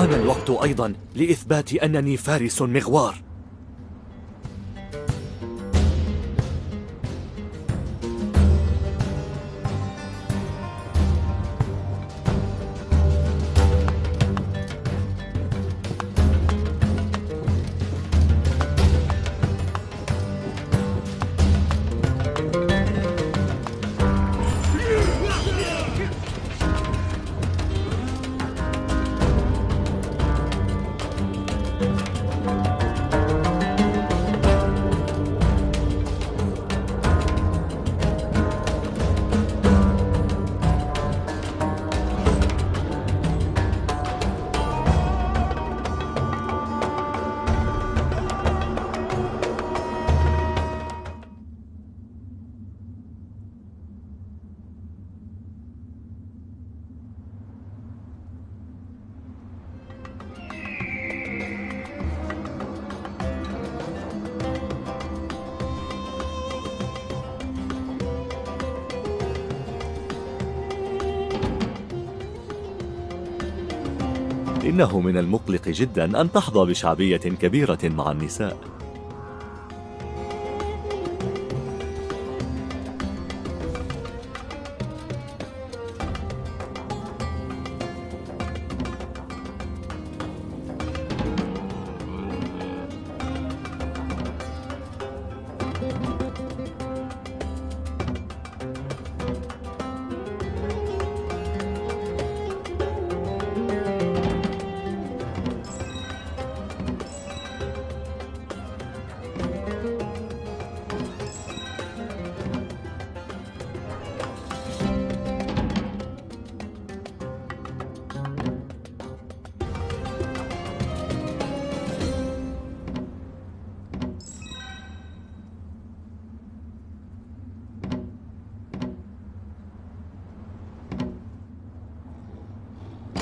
حان الوقت أيضا لإثبات أنني فارس مغوار. إنه من المقلق جدا أن تحظى بشعبية كبيرة مع النساء.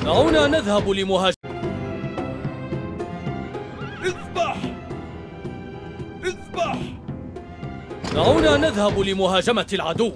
دعونا نذهب لمهاجمة اذبح اذبح دعونا نذهب لمهاجمة العدو.